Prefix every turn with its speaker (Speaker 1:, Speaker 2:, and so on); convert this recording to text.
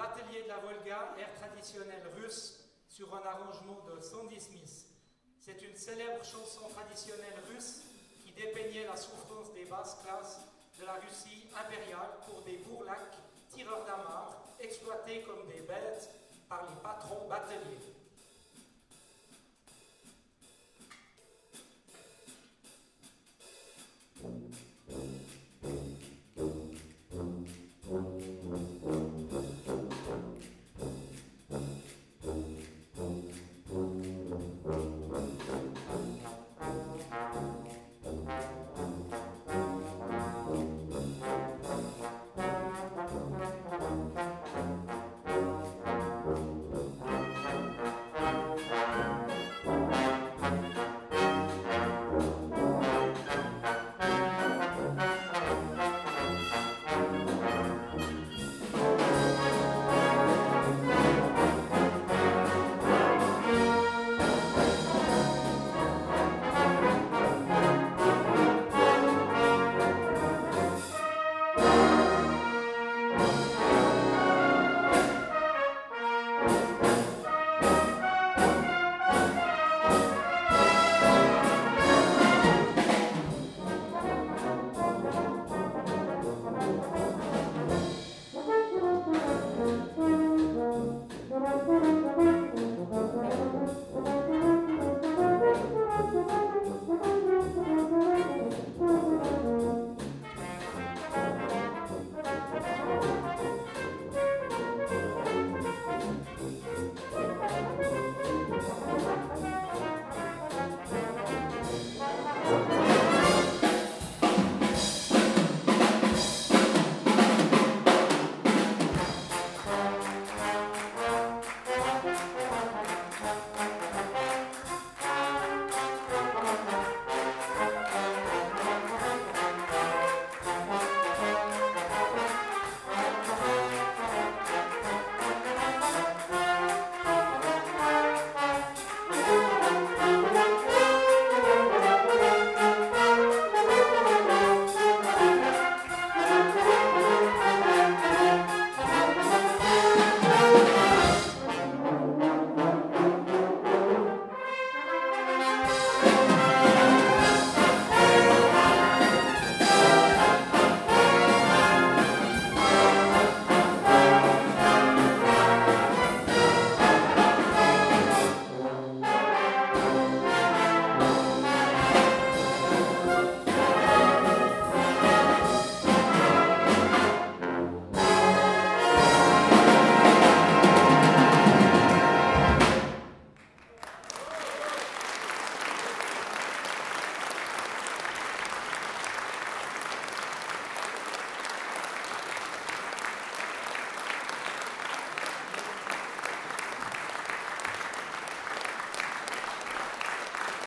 Speaker 1: Batelier de la Volga, air traditionnel russe, sur un arrangement de Sandy Smith. C'est une célèbre chanson traditionnelle russe qui dépeignait la souffrance des basses classes de la Russie impériale